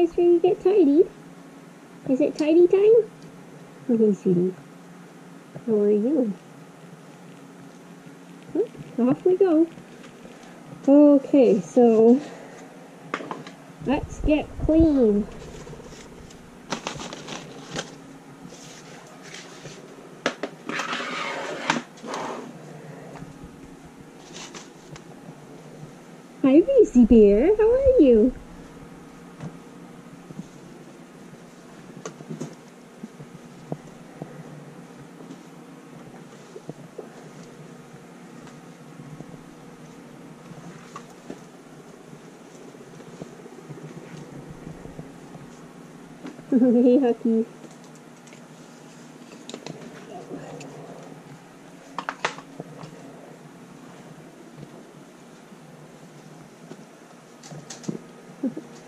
guys to get tidy? Is it tidy time? Okay, sweetie. How are you? Oh, off we go. Okay, so let's get clean. Hi, Racy Bear. How are you? hey, Hucky.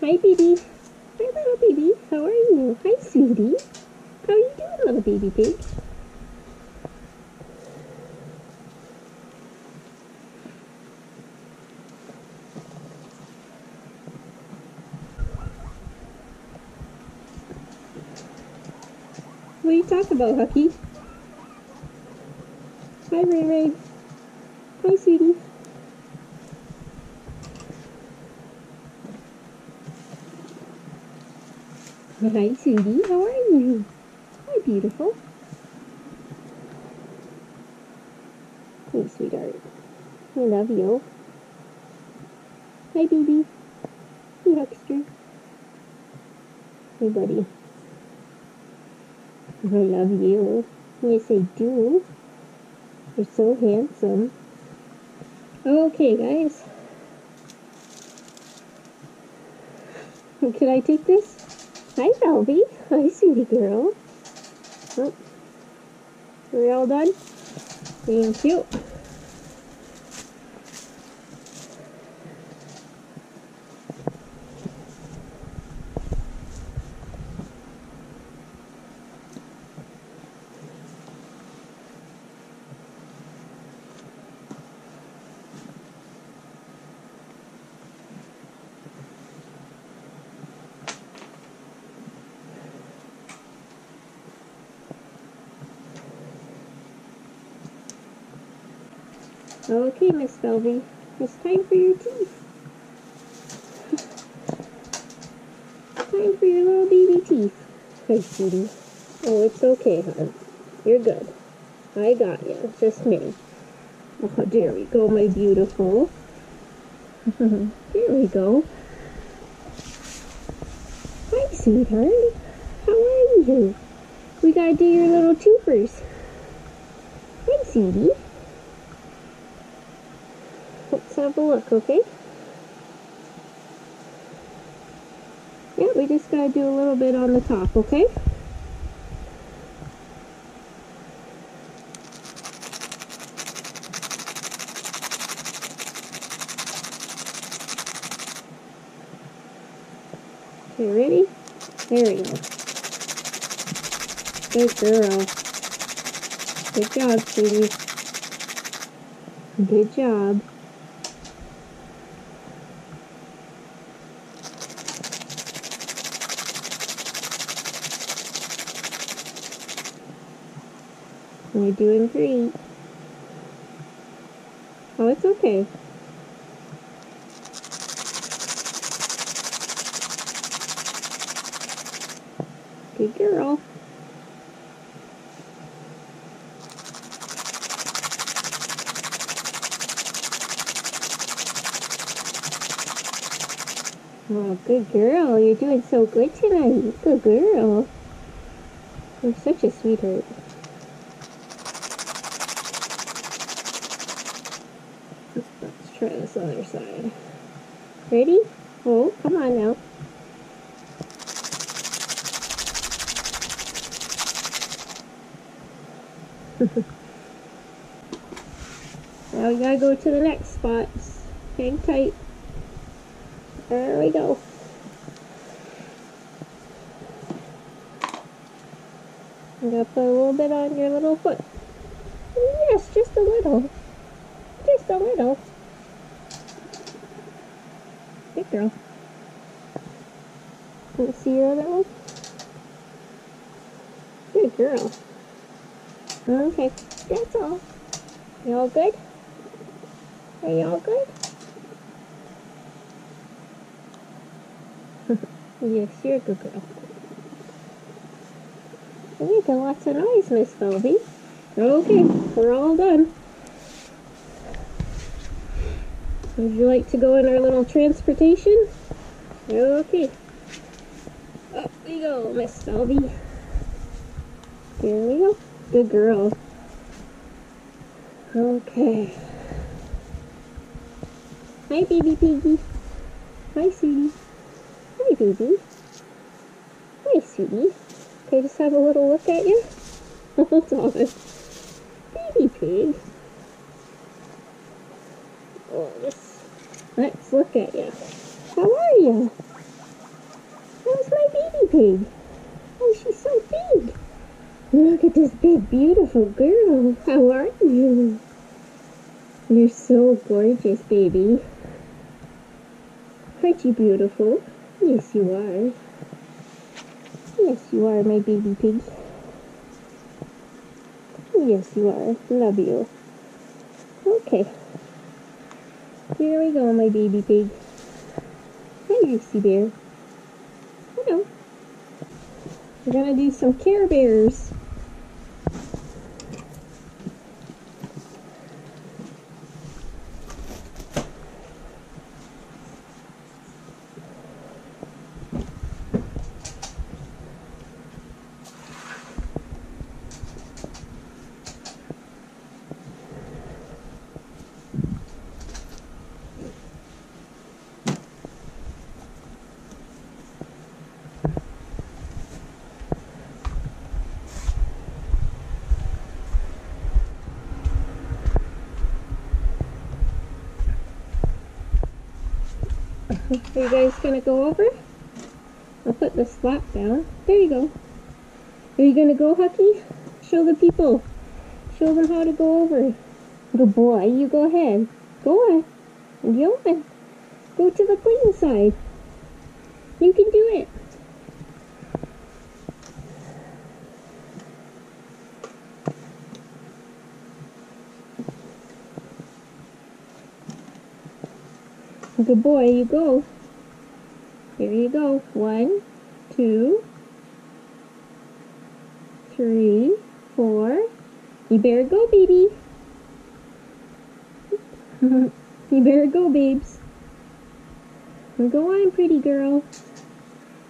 Hi, baby. Hi, little baby. How are you? Hi, sweetie. How are you doing, little baby pig? About, Hucky? Hi, Ray Ray. Hi, sweetie. Hi, sweetie. How are you? Hi, beautiful. Hey, sweetheart. I love you. Hi, baby. Hey, Huckster. Hey, buddy. I love you. Yes, I do. You're so handsome. Okay, guys. Can I take this? Hi, Velvy. Hi, sweetie girl. Oh. We all done? Thank you. Velvy. It's time for your teeth. time for your little baby teeth. Hi, sweetie. Oh, it's okay, hon. You're good. I got you. Just me. Oh, there we go, my beautiful. there we go. Hi, sweetheart. How are you? We gotta do your little twofers. Hi, sweetie. Let's have a look, okay? Yeah, we just gotta do a little bit on the top, okay? Okay, ready? There we go. Good girl. Good job, sweetie. Good job. You're doing great. Oh, it's okay. Good girl. Oh, good girl. You're doing so good tonight. Good girl. You're such a sweetheart. Let's try this other side. Ready? Oh, come on now. now we gotta go to the next spot. Hang tight. There we go. I'm gonna put a little bit on your little foot. Yes, just a little. Just a little. Girl. Let's see your other one. Good girl. Okay, that's all. You all good? Are you all good? yes, you're a good girl. You got lots of noise, Miss Phoebe. Okay, we're all done. Would you like to go in our little transportation? Okay. Up we go, Miss Phoebe. Here we go. Good girl. Okay. Hi, baby piggy. Hi, sweetie. Hi, baby. Hi, sweetie. Can I just have a little look at you? Hold on. Baby pig. Oh, this. Let's look at you. How are you? How's my baby pig? Oh, she's so big. Look at this big, beautiful girl. How are you? You're so gorgeous, baby. Aren't you beautiful? Yes, you are. Yes, you are, my baby pig. Yes, you are. Love you. Okay. Here we go, my baby pig. Hey, Lucy Bear. Hello. We're gonna do some Care Bears. Are you guys gonna go over? I'll put the slap down. There you go. Are you gonna go, Hucky? Show the people. Show them how to go over. Good boy, you go ahead. Go on. Go on. Go to the clean side. You can do it. Good boy, you go. Here you go. One, two, three, four. You better go, baby. you better go, babes. Go on, pretty girl.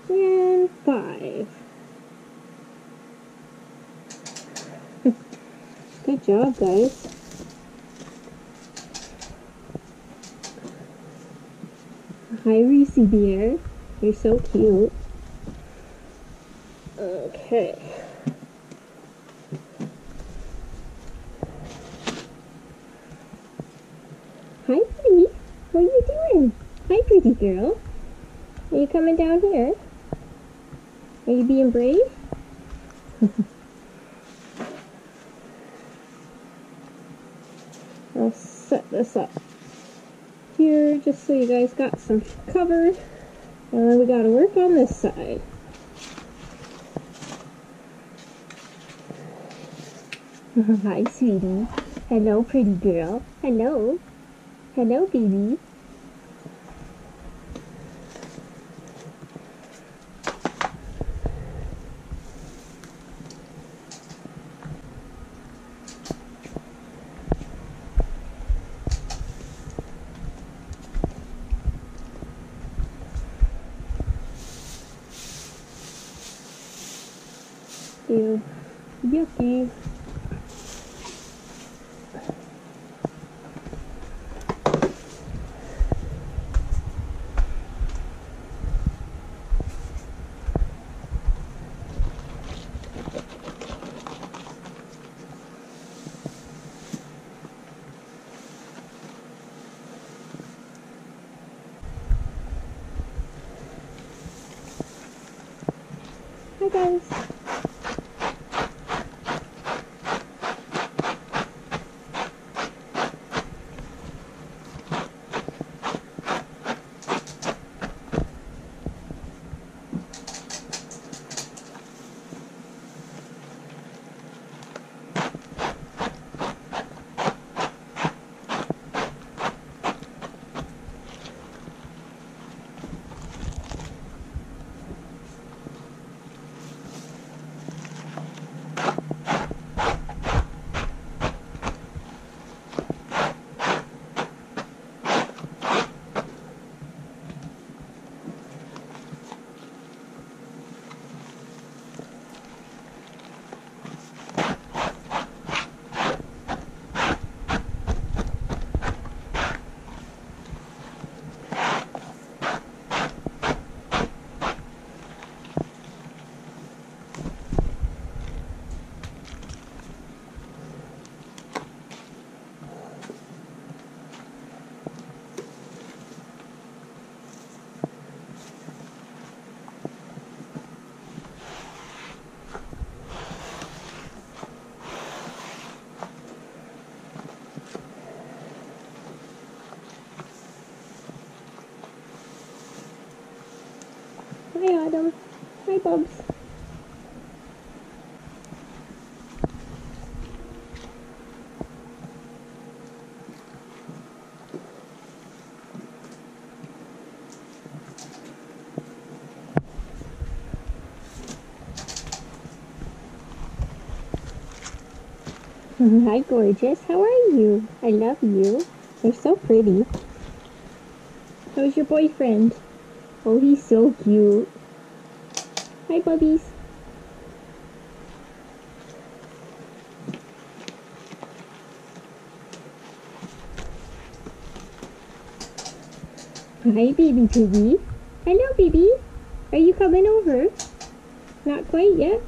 And five. Good job, guys. Hi, Reese Bear. You're so cute. Okay. Hi, pretty. What are you doing? Hi, pretty girl. Are you coming down here? Are you being brave? I'll set this up just so you guys got some cover. And then we gotta work on this side. Hi, sweetie. Hello, pretty girl. Hello. Hello, baby. Guys. him. Hi, Hi, gorgeous. How are you? I love you. You're so pretty. How's your boyfriend? Oh, he's so cute. Hi, bubbies. Hi, baby piggy. Hello, baby. Are you coming over? Not quite yet.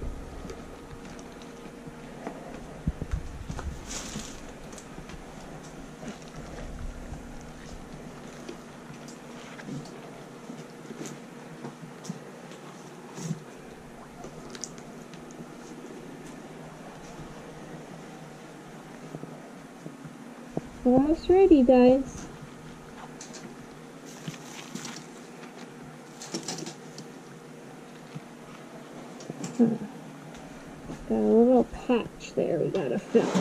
Almost ready, guys. Got a little patch there we gotta fill.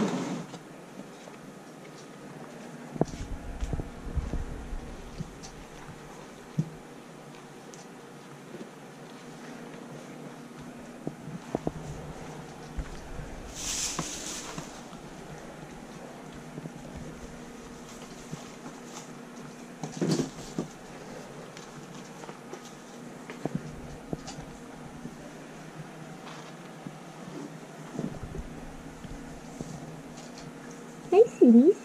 Hi, sweeties.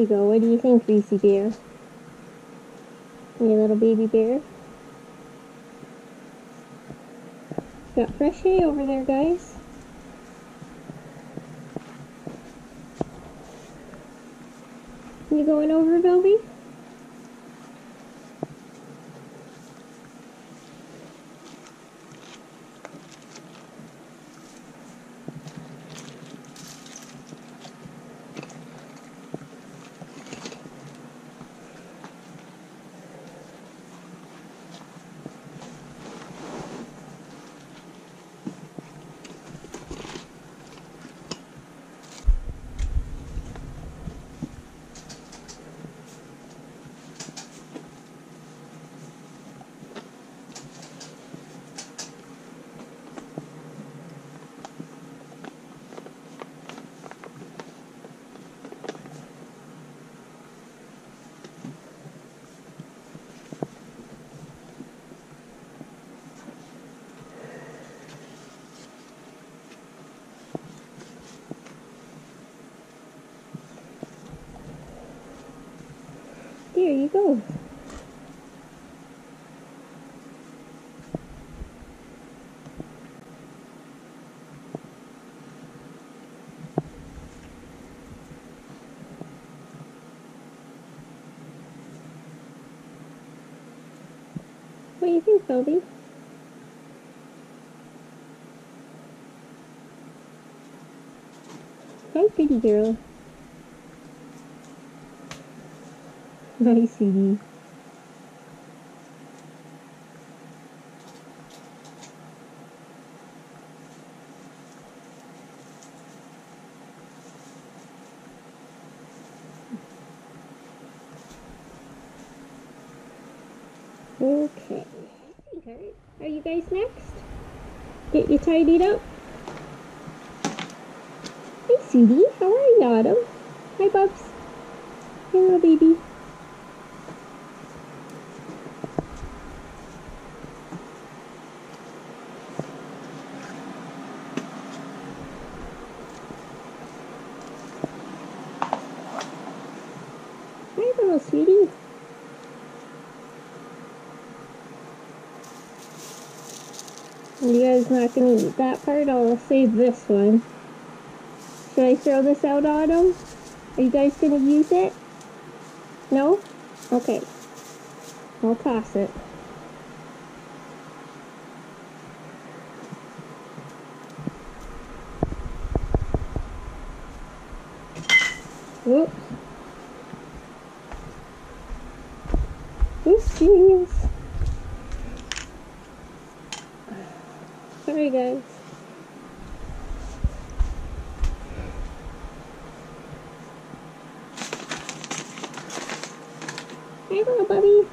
We go. What do you think, Greasy Bear? Your little baby bear? Got fresh hay over there, guys. You going over, Velby? There you go. What do you think, Velby? Hi, pretty girl. very silly Okay. Alright, are you guys next? Get you tidied up? Hey, Sudie. How are you, Autumn? Hi, Bubs. You guys not gonna eat that part? I'll save this one. Should I throw this out, Autumn? Are you guys gonna use it? No? Okay. I'll toss it. Whoops. Oopsies. Sorry, guys. Hi, little Bubby.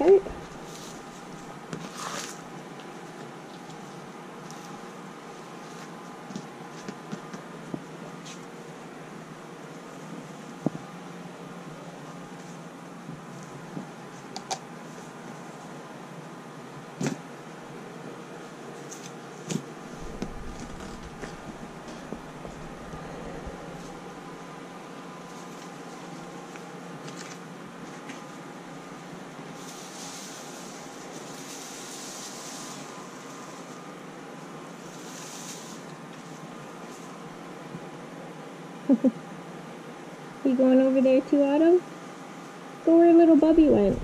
Hi, You going over there too, Autumn? Go where little Bubby went.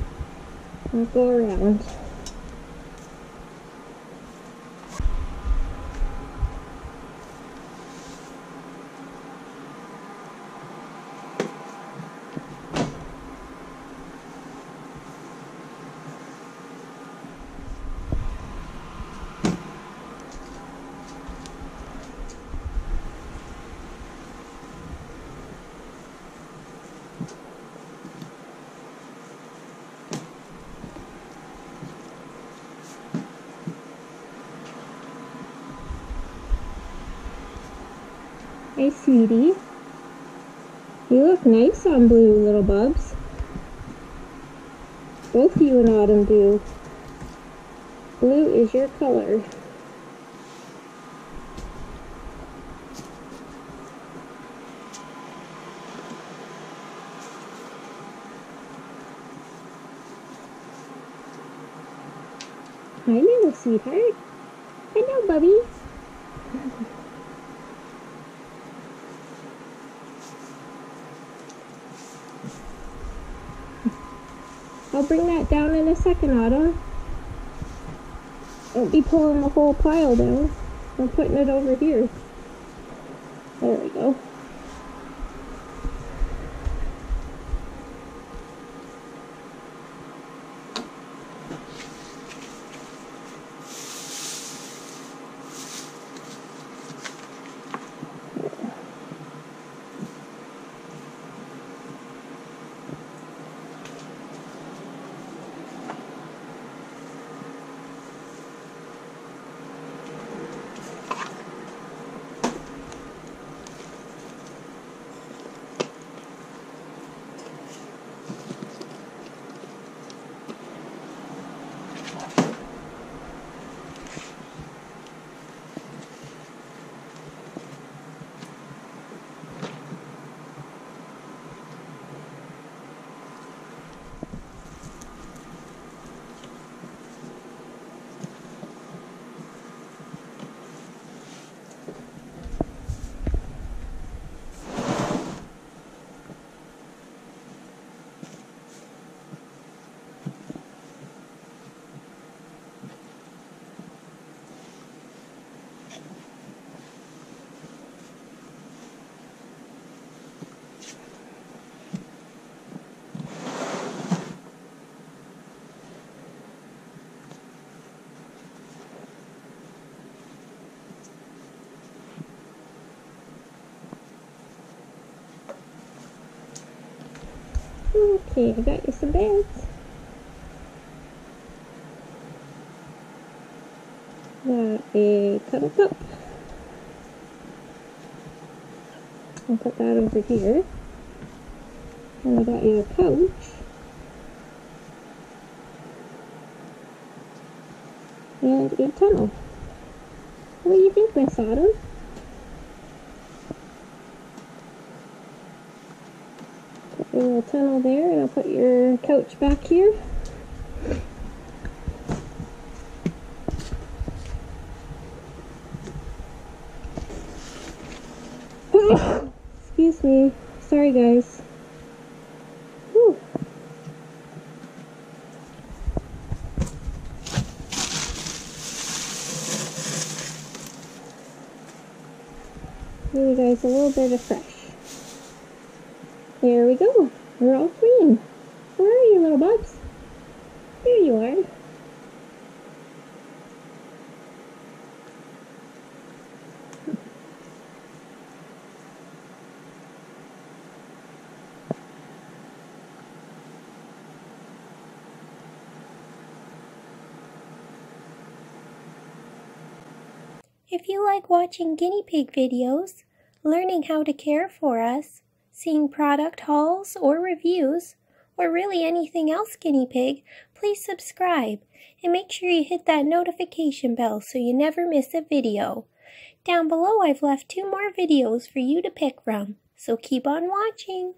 I'll go around. Hey, sweetie. You look nice on blue, little bubs. Both you and Autumn do. Blue is your color. Hi, little sweetheart. Hello, Bubby. I'll bring that down in a second, Otto. Don't be pulling the whole pile down. I'm putting it over here. There we go. Okay, I got you some beds. Got a cuddle cup. I'll put that over here. And I got you a couch. And a tunnel. What do you think, Miss Autumn? Your little tunnel there, and I'll put your couch back here. Excuse me. Sorry, guys. Whew. Give you guys a little bit of fresh. There we go. We're all clean. Where are you, little bugs? There you are. If you like watching guinea pig videos, learning how to care for us, seeing product hauls or reviews, or really anything else guinea pig, please subscribe and make sure you hit that notification bell so you never miss a video. Down below I've left two more videos for you to pick from, so keep on watching.